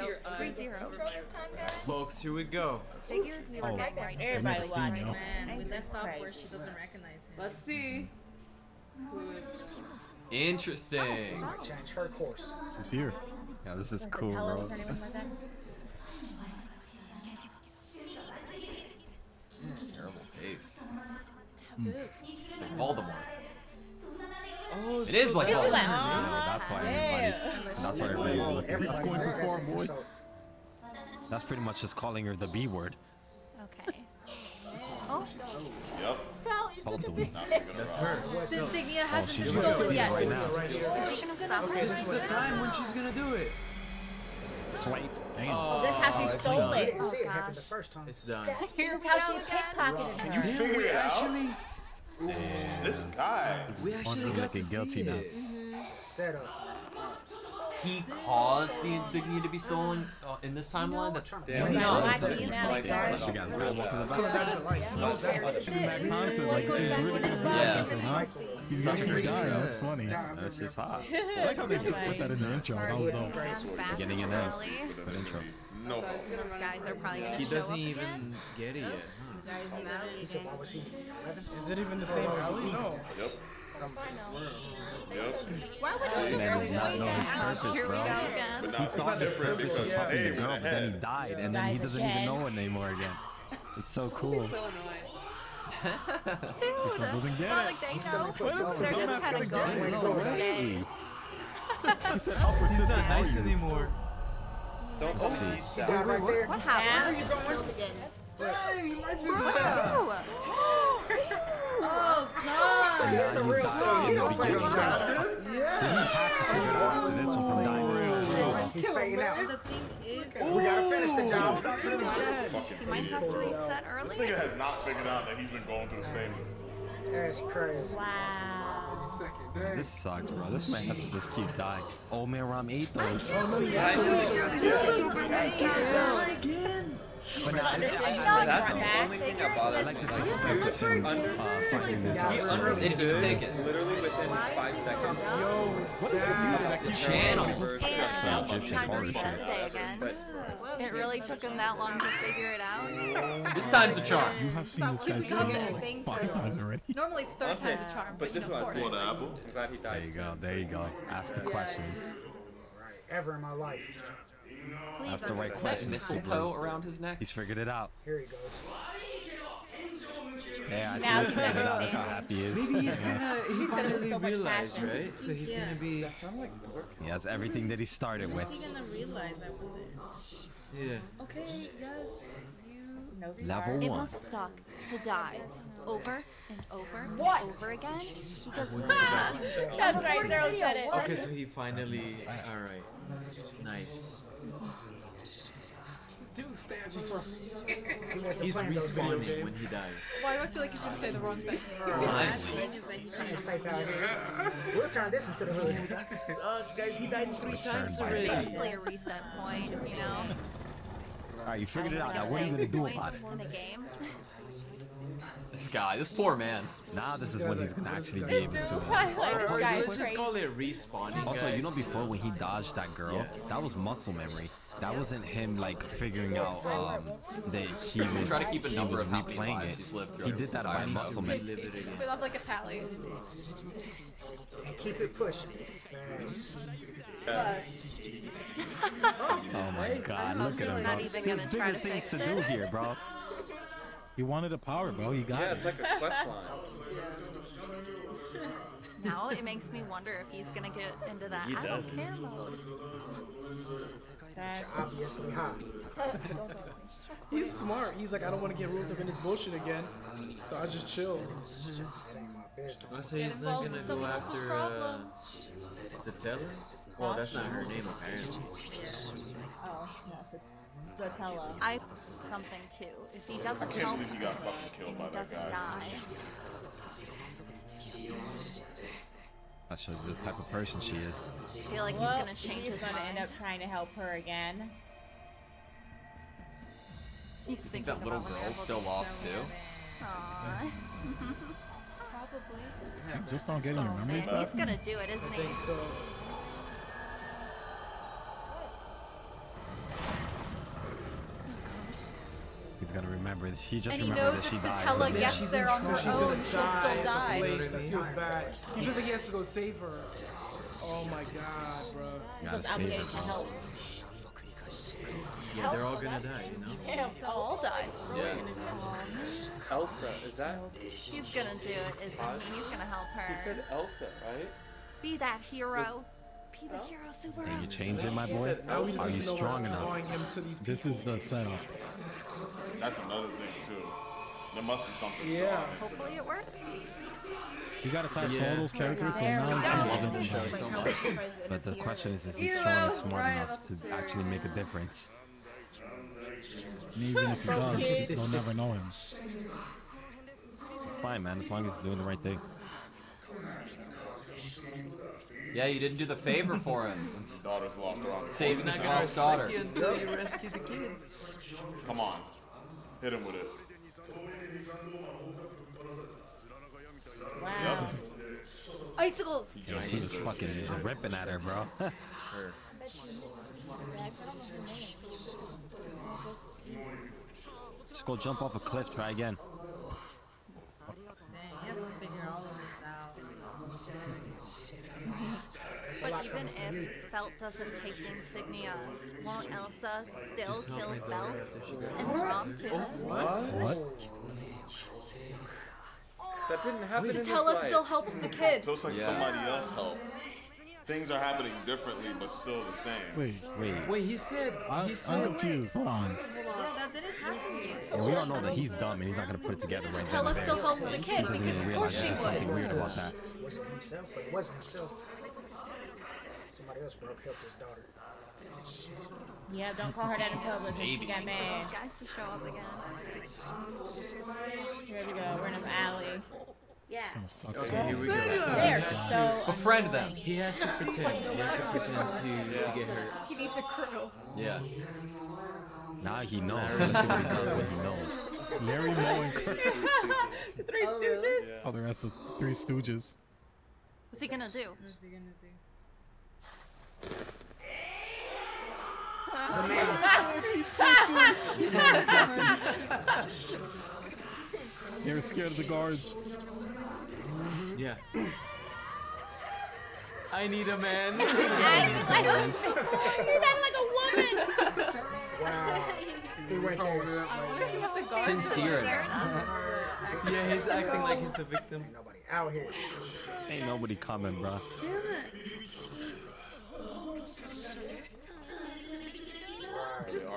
we go. Three eyes zero. over there. Folks, here we go. Figured we were Oh. getting right to Everybody this. watching. Man, we left off where she doesn't recognize him. Let's see. Interesting. Change her course. He's here. Yeah, this is cool, bro. turning with my dad? Terrible taste. It's like Voldemort. Oh, It is like Yes, we Voldemort. went. Yeah, that's why everybody. That's why everybody's looking. Everybody That's going knows too far, boy. That's pretty much just calling her the B word. Okay. Oh, Yep. Val, you're such a Baldwin. That's her. The insignia Oh, hasn't been stolen yet. right now. Taking him Okay, this is the time when she's gonna do it. Swipe. Damn. Oh, This is how she stole done. it. didn't see it Oh, happen gosh. the first time. It's done. Here This we is how she again. pickpocketed her. You figured it out? Actually, This guy. we actually Wondering got looking to guilty see now. it. Set up. He caused the insignia to be stolen uh, in this timeline. That's Damn. no. That's- you Now like we that? You guys grab one from the Coming back. back to life. No, That concept, like, Going is back really in his cool. body Yeah. and then Cycle. she'll see. He's Such a great die. idea. That's funny. That's just hot. I like how they put that in the intro. That was dope. Fast Beginning and and end. early. Good intro. No. Those guys are probably gonna He doesn't even get it yet, huh? Guys in that He said, why was he Is it even the same alley? No. Yep. Yep. Why would she just does avoid know his that out? purpose, Here we bro. go But now He it's thought the different purpose because was fucking the girl, but then he died, and then he doesn't even know it anymore again. It's so cool. So annoying. Dude, doesn't get not it. like they know. What They're just kind of going Way to with go, the man. day. He said, help her He's not nice anymore. Don't Let's see. Down right there. What happened? Bro! Oh god. Oh, it's a real thing. He don't play beginning. around. He had to figure out after this one from dying. He's fading out. The thing is, We gotta finish the job. fucking You might have to reset This nigga has not figured out that he's been going through the same. That's crazy. Wow. This sucks, bro. This man has to just keep dying. Old man Rom ate those. But now, I, That's That's the the only thing that bothers I me. like the suspense of him uh, fighting this He out. Didn't even understood take it. literally within five seconds. Yo, what is the music that keeps Channel. And Some Egyptian horror shit. the day again. It really took him that long to figure it out. This time's a charm. You have seen this guy's face like five times already. normally it's third time's a charm, but But you this know, one, fourth. What apple? I'm glad he died. There you go. There you go. Ask the questions. Ever in my life. Ask the right Is that mistletoe around his neck? He's figured it out. Here he goes. Yeah, I Now he's figured out. Look how happy he is. Maybe he's gonna, he gonna finally so much realized, passion. right? So he's Yeah. gonna be, He has everything that he started with. What's he gonna realize I wonder? yeah. Okay, yes, you. No Level It one. must suck to die over and over and over again because ah! That's right, Zero said it. Okay, so he finally, alright. Nice. He's respawning when he dies. Why do I feel like he's gonna say the wrong thing? Finally. It's safe out here. We'll turn this into the hood. That sucks, guys. He died three times already. basically a reset point, you know? Alright, you figured it out. Now, what are you gonna do about it? In the game. This guy, this poor man. Now, this is when he's gonna actually be able to. uh, Like, Or guys, let's just call it respawning. Also, you know, before when he dodged that girl, Yeah. that was muscle memory. That wasn't him like figuring out um, that he was. Try to keep a he number was of how many replaying lives it. he's lived He did that by muscle life. memory. Live it again. We love like a tally. And keep it pushing. Oh my god, look at He's him, not bro. even gonna There's try bigger to things to do here, bro. He wanted a power, bro. He got Yeah, it. it's like a quest line. Now it makes me wonder if he's gonna get into that I don't care mode. That- Obviously hot. He's smart. He's like, I don't want to get roped up in this bullshit again. So I just chill. That ain't my business. I say he's not gonna with go someone after uh. Satella. Well, that's not her name apparently. Oh, no, so Zatella. I something too. If he doesn't Can't help believe he got fucking killed by that doesn't guy. die, That shows the type of person she is. I feel like he's gonna change he's his gonna mind. end up trying to help her again. He's Think that little girl's still lost too? Aww. Probably. Just on getting your memories Man, he's gonna do it, isn't I he? think so. He's gonna remember. He just And he remembered knows that if she died. Satella Yeah. gets there on her She's own, she'll die still die. place. That feels bad. He feels like he has to go save her. Oh my god, bro. Gotta save her, bro. Yeah, they're all gonna die, you know? Damn. They'll all die. Yeah. Elsa, is that? She's gonna do it. Is he's gonna help her. He said Elsa, right? Be that hero. Be the hero, Subaru. So you change it, my boy? said Now we just Are you strong enough? drawing him to these people. This is the setup. That's another thing too. There must be something. Yeah. Hopefully it works. You gotta attach Yeah. all those characters, so There now we you go. can use Love them the in show battle. so much. But the question is, is he strong and smart enough to actually make a difference? And even if he does, they'll never know him. It's Fine, man, as long as he's doing the right thing. Yeah, you didn't do the favor for him. His daughter's lost her on. Saving his lost daughter. until you rescue the kid. Come on, hit him with it. Wow. Icicles! He's just fucking ripping at her, bro. Her. just go jump off a cliff, try again. Dang, he has to figure all of this out. But even if Felt doesn't take the insignia, won't Elsa still Just help kill my daughter Felt after she goes. and Rom too? Oh, what? That didn't happen in this Satella life. still helps the kid. So it's like Yeah. somebody else helped. Things are happening differently, but still the same. Wait, Wait, Wait, he said. I, he I'm said. confused. Hold on. Yeah, that didn't happen yet. yeah, we all know that he's dumb and he's not gonna put it together right then Satella and still there. helped the kid He doesn't because even of realize course she there's something would. weird about that. wasn't himself, but it wasn't himself. Somebody else broke helped his daughter. Yeah, don't call her that in public. 'cause She Baby. got mad. These guys to show up again. Here we go. We're in an alley. Kinda sucks. Okay, here we go. They're so. Befriend them. He has to pretend. He has to pretend to to get hurt. He needs a crew. Yeah. Now he knows. Let's what he does when he knows. Larry Moe and Kurt. Three Stooges. Oh, the rest is Three Stooges. What's he gonna do? What's he gonna do? They were scared of the guards. Yeah. I need a man. He's acting like a, he's acting like a woman. Wow. He went there. I want to see what the guards Sincere are like. enough. yeah, he's acting like he's the victim. Nobody out here. Ain't nobody coming, bro. They are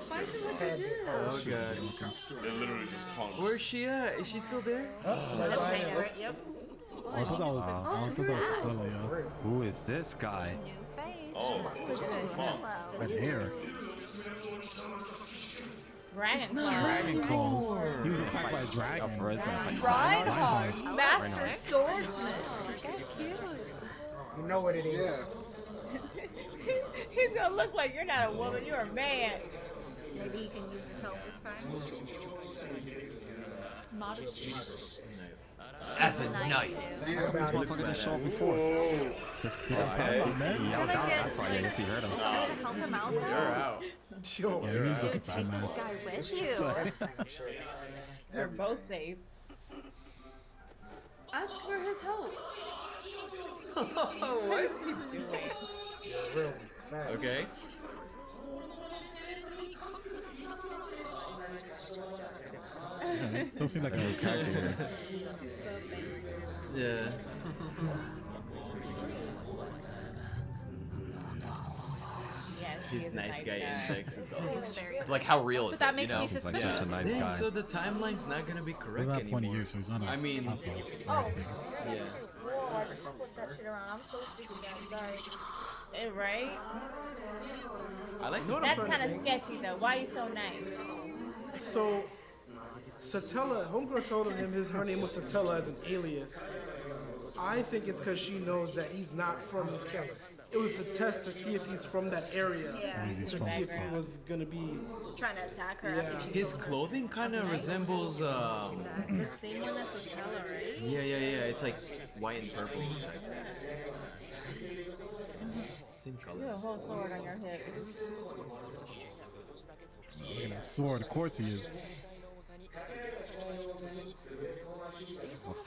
scared. Ted's Oh god. They're literally just punks. Where's she at? Is she still there? Somebody behind him. Yep. Oh, I thought that was. I thought that was Stella. Who is this guy? New face. Oh, Hello. Red hair. Dragon Dragon claws. He was attacked by a Oh, dragon. for Reinhard, Master Swordsman. You know what it is. He's gonna look like you're not a woman, you're a man. Maybe he can use his help this time. Modesty. As a knight. This motherfucker just showed up before. Just did it properly, man. he yelled out. That's why I guess he heard him. Help him out You're out. Yo, Yeah, he was looking for some ass. With you. They're both safe. Ask for his help. what is he doing? Real fast. Okay. Don't seem like a new character here. Yeah. Yes, he His is a nice guy index is all. Like, how real But is that it? makes you know? me Seems like he's suspicious. a nice Dang, guy. so the timeline's not gonna be He's correct not anymore. 20 years, so he's not a I mean. Oh. yeah. Put that shit around. I'm so stupid, guys. Sorry. Right? I like No, That's kind of sketchy though. Why you so nice? So, Satella, homegirl told him his her name was Satella as an alias. I think it's because she knows that he's not from the killer. It was to test to see if he's from that area. Yeah. To see if he was gonna be. Trying to attack her Yeah. His clothing kind of resembles, um, The same one as Satella, right? yeah, yeah, yeah. It's like white and purple type. Same You have a color. whole sword on your hip. Look at that sword. Of course he is.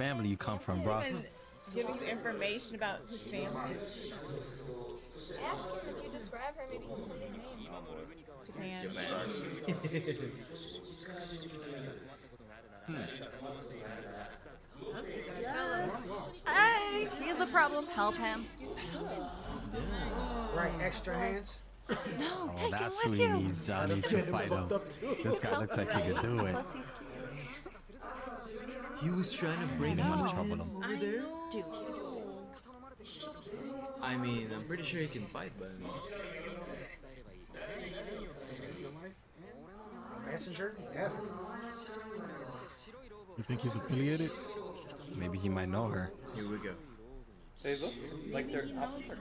Family you come from, bro. Even giving you information about his family. Ask him if you describe her, maybe he'll tell you her name. Japan. Hey, he has a problem. Help him. Right, extra hands. No, Oh, take him that's with who he you. needs, Johnny, to fight him. This guy looks like he could do it. Plus. He was trying to bring Made him him want to trouble over there. Dude. I mean, I'm pretty sure he can fight, but Messenger, definitely. You think he's affiliated? Maybe he might know her. here we go. They look like they're opposite.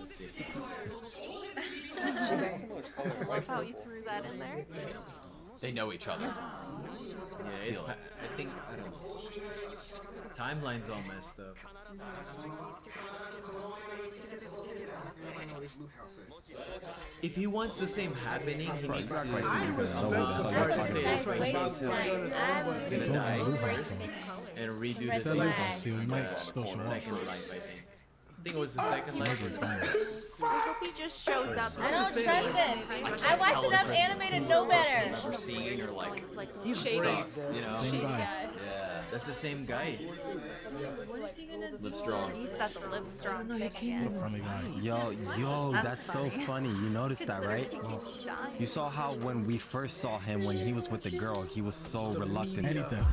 Let's see. I love how you threw that in there. They know each other. Yeah, it, Feel I, think I don't. Timeline's all messed up. If he wants the same happening, he needs to. I respect what the the fact hell that talking tried Wait, to it's find fine. on his own, but he's He's gonna gonna die. die and redo the Red same flag. So he might still show up. second life. I think. I think it was the second life. I hope he just shows up. I don't trust him. I watched tell enough animated it's anime to the know better. I've ever seen or like It's like He's shady. sus, you know. Same guy. Yeah, that's the same guy. What is he gonna do? Live strong. He's such a live strong thing again. Guy. Yo, yo, That's that's, so funny. funny. You noticed that, right? he. Oh. You saw how when we first saw him, when he was with the girl, he was so reluctant. And he's dead.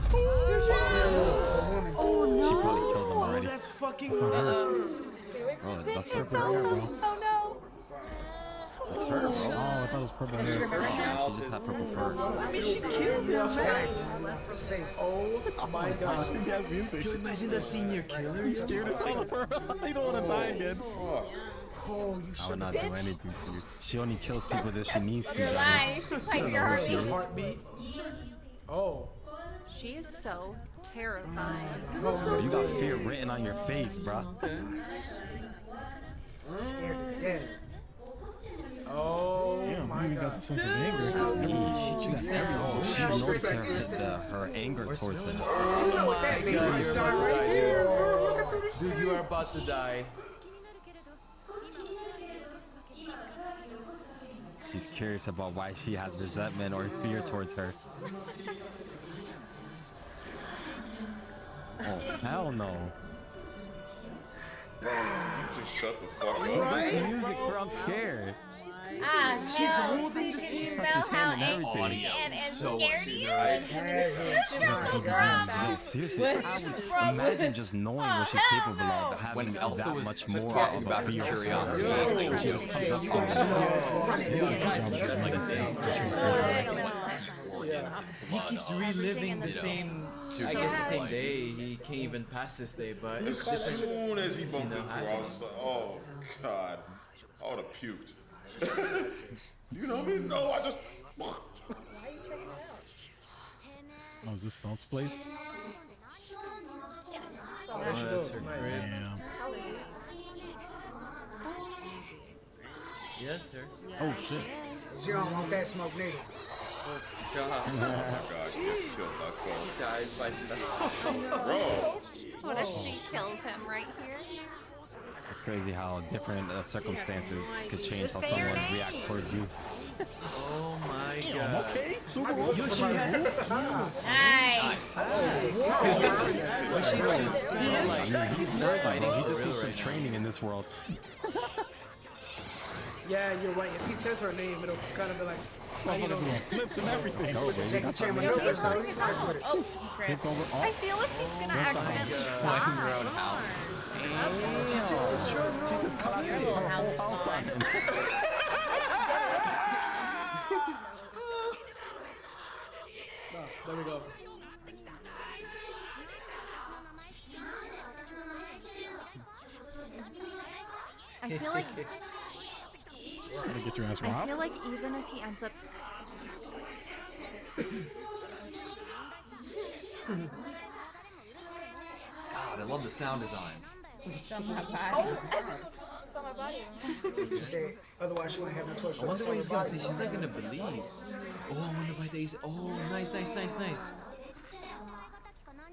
Oh She probably killed him Oh, that's fucking. That's not her. Oh, that's It's purple Elsa. hair, bro. Oh no. That's her, bro. Oh, I thought it was purple hair. She just had purple fur. I mean, she killed him, man. Oh, oh my god. He has music. Can you imagine the senior killer? He's scared as hell of her. he don't want to die again. Oh, you I would not do anything to you. She only kills people that she needs to. You're Johnny. She's like your heartbeat. heartbeat. Oh. She is so terrifying. Bro, you got fear written on your face, bro. Scared to death. Oh Damn, my he even got god. the sense of anger. She, she senses She knows her, the, her anger towards him. Oh my god, you're about to die, dude. Dude, you are about to die. She's curious about why she has resentment or fear towards her. Oh, hell no. Just shut the fuck up. Right? Music, bro, I'm scared. Ah, She's hell, holding the scene. you Touch his how hand and angry everything. and, and So scared you? right. No, seriously, I would imagine just knowing what she's capable of, having When Elsa that was much more talking of a about her fear. curiosity, Yo. She just comes up to He keeps reliving the same, I guess the same day. He can't even pass this day, but As soon as he bumped You know, into her, I was just like, oh god, I would have puked. you know me? No, I just. Why are you checking out? Oh, is this Snout's place? Oh, that's her crib. Yeah. Yes, sir. Oh shit. You don't want that smoke neither. God. Oh my god, he gets killed by phone. Dies by death. Bro, What if she kills him right here? It's crazy how different uh, circumstances could change how someone reacts towards you. Oh my god. Okay, super well. Yoshi has skills. Nice. But she's just so like, he's not not fighting fighting. He just real needs some right now. training in this world. Yeah, you're right. If he says her name, it'll kind of be like, how do you know? And everything. No, baby, Jackie that's Chan how maneuvers, though. He's nice with it. Oh, crap. Take over. I Oh, feel like he's gonna accidentally Fighting her own die. house. She just cut out her whole house on him. No, there we go. I feel like gotta get your ass I feel like even if he ends up God, I love the sound design. It's on my body. It's on my body. She said, otherwise she wouldn't have no choice. I wonder what he's gonna say. She's not gonna believe. Oh, I wonder why they say. Oh, nice, nice, nice, nice.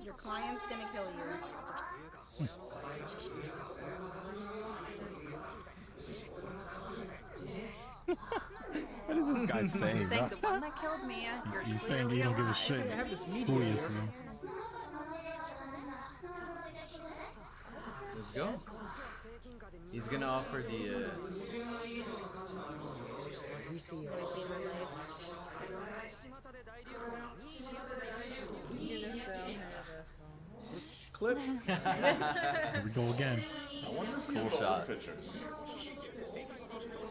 Your client's gonna kill you. What is this guy saying? Saying the one that killed me. You're He's saying clearly he don't give a shit I this who he is. here. man. Let's go. He's gonna offer the. Uh, Clip. Here we go again. Cool shot. Pictures.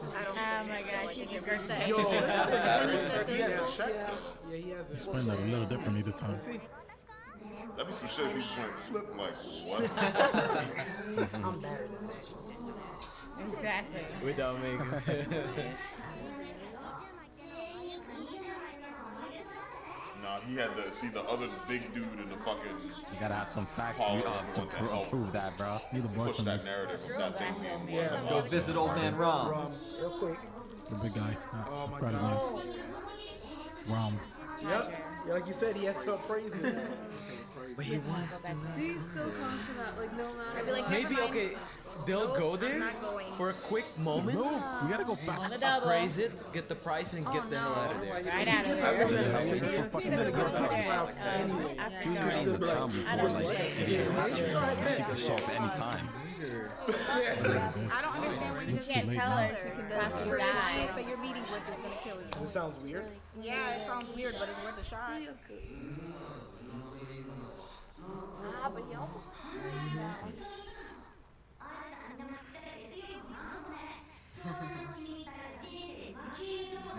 Oh my gosh, you can go say. Yo. He hasn't checked. Yeah, he has He's it. playing that a little differently this time. See, That'd be some shit if he just went flip like what? I'm better than this. Exactly. without making. nah, he had to see the other big dude in the fucking You gotta have some facts Paul uh, to the one that prove that, bro. Need a push bartender. that narrative of that thing being Yeah. Go the visit old man Rom. Rom. Real quick. The big guy. Uh, Oh my forgot his god. name. Rom. Yep. Yeah, like you said, he has to appraise it. but he wants to. He's so confident, like no matter. I'd be like, Maybe mind. okay. They'll Nope, go there for a quick moment, No, we gotta go fast. appraise it, get the price, and get the hell out of there. Right out of Gets there. out of there. Yeah, He's gonna get going back back. out Um, anyway. after He was gonna leave the town I before, don't like, she could show up any time. I don't understand why you just It's can't tell now. her the you crazy die. shit that you're meeting with is gonna kill you. Does it sounds weird? Yeah, it sounds weird, but it's worth a shot. Ah, but he also.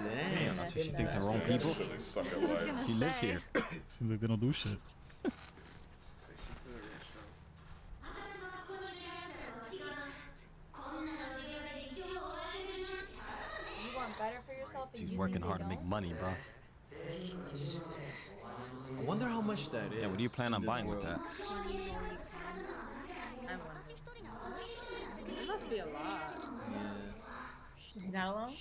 Damn. That's what she thinks of her own people. suck at life. He lives here. Seems like they don't do shit. You better for yourself. She's you working hard to make money, bro. I wonder how much that is. Yeah, what do you plan on in this buying with that? It must be a lot. Yeah. She's not alone?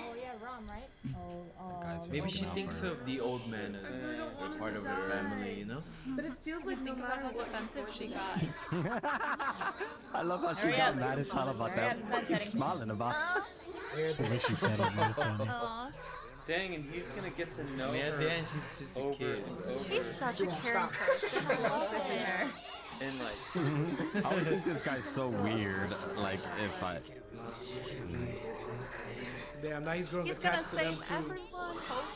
Oh yeah, Rom, right? Oh, oh. Maybe she thinks of the old man as part of her family, you know? But it feels like Think matter about how defensive she got. I love how she got mad as hell about that. Hurry up, What you sunsetting. smiling about? The way she said it was funny. Aw, Dang, and he's gonna get to know I mean, at her the end, she's just a kid. over. she's such a caring person. I love it. And like, I would think this guy's so weird. Like, if I. Damn, now he's growing He's gonna attached to them too. everyone, hopefully.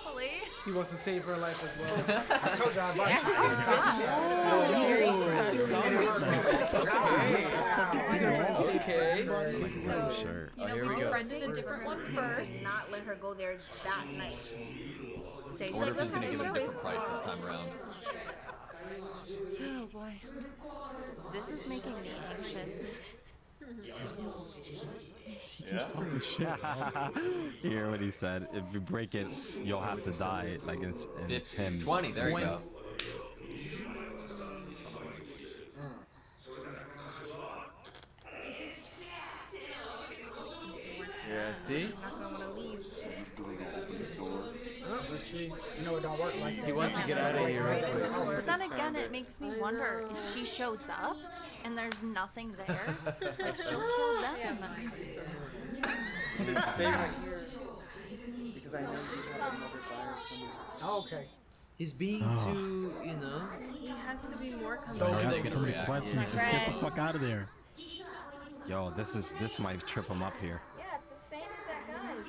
He wants to save her life as well. I told you I bought He's gonna try to save Okay. Oh, sure. You know, we befriended a different one first. Not let her go there that night. They I wonder if he's gonna give a different price this time around. Oh boy. This is making me anxious. Yeah. Oh, shit. You hear what he said? If you break it, you'll have to die. Like in, in Fif- him. 20, there you go. Yeah, see? Not gonna wanna leave. Oh, let's see. You know it don't work like He wants to get out of here. But then again, it makes me wonder if she shows up and there's nothing there, she'll kill them. did say right here because I know you have another buyer coming. Oh, okay. He's being Oh. too, you know. He has to be more Don't confident. ask too many questions. Just get the fuck out of there. Yo, this is this might trip him up here. Yeah, it's the same exact guys.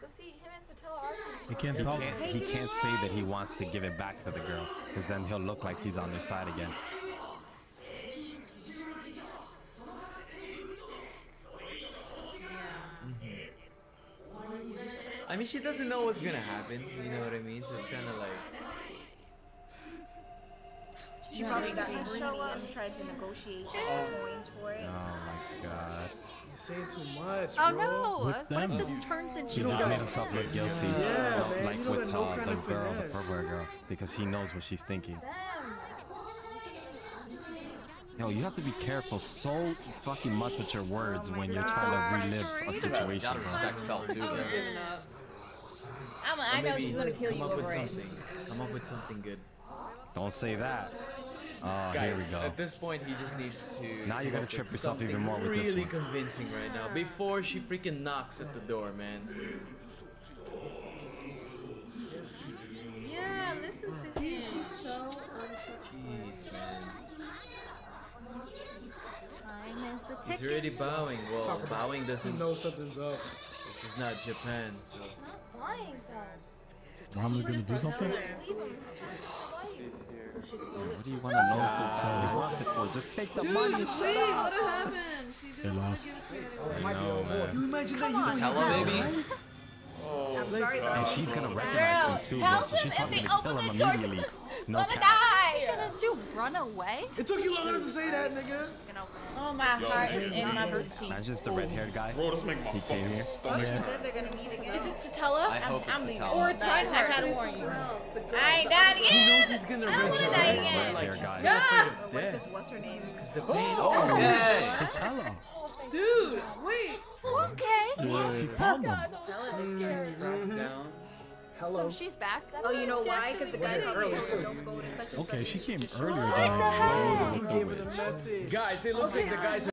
So see, him and Satella are He can't He tell. can't, he can't say that he wants to give it back to the girl, because then he'll look like he's on their side again. I mean, she doesn't know what's gonna happen. You know what I mean? So it's kind of like. She probably got greedy and tried to negotiate coins for it. Oh my god. You're saying too much, bro. Oh no! With What if this turns into He just made himself look guilty, Yeah, uh, man, like you with no uh, the girl, the finesse. girl, because he knows what she's thinking. Yo, you have to be careful so fucking much with your words when you're trying to relive a situation, Gotta bro. respect Felt too there. Giving up. I'm, Or I know she's gonna kill come you up with over it. something. Come up with something good. Don't say that. Oh, Guys, here we go. at this point, he just needs to. Now you come gotta up trip with yourself even more with this really convincing right now before she freaking knocks at the door, man. Yeah, listen to him. She's so Jeez, man. Time He's already bowing. Well, bowing doesn't. He knows something's up. This is not Japan, so. flying though. Rama's gonna do something? Leave him. She's flying. What do you want to know so bad? He wants it for. Just take the money and shut Wait, up. what happened? She They lost. I know, man. You imagine that you Satella, maybe? Oh, I'm sorry, And she's gonna recognize him too, bro. So she's probably gonna kill him immediately. No cap. Die. gonna? Run away? It took you long enough to say that, nigga. Oh, my heart is in my boot cheek. Imagine it's the red-haired guy. Bro, this make my He came fucking stomach. She said they're gonna meet again. Is it Satella? I hope it's I'm Satella. Or it's I Reinhard? had to warn you. I ain't He done knows he's gonna I don't wanna die again. like he's still afraid of death. what's her name? Cause the pain. Oh, yay! Oh, Satella. Dude, wait. Okay. Keep calm though. down. Hello. So she's back. Oh, you know why? Because the guy We're that early, told her too. don't go to such and Okay, such. she came earlier What the I heck? was He gave her the message. Guys, it looks like the guys